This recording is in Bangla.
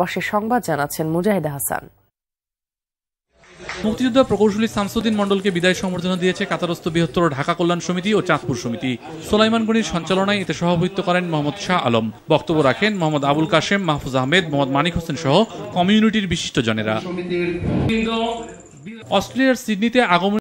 বসে সংবাদ জানাচ্ছেন মুজাহিদা হাসান। মুক্তিযোদ্ধা প্রকৌশলী শামসুদ্দিন মন্ডলকে বিদায় সম্বর্ধনা দিয়েছে কাতারস্থ বৃহত্তর ঢাকা কল্যাণ সমিতি ও চাঁদপুর সমিতি। সোলাইমান গনির সঞ্চালনায় এতে সভাপতিত্ব করেন মোহাম্মদ শাহ আলম। বক্তব্য রাখেন মোহাম্মদ আবুল কাশেম মাহফুজ আহমেদ মোহাম্মদ মানিক হোসেন সহ কমিউনিটির বিশিষ্ট জনেরা অস্ট্রেলিয়ার সিডনিতে আগমন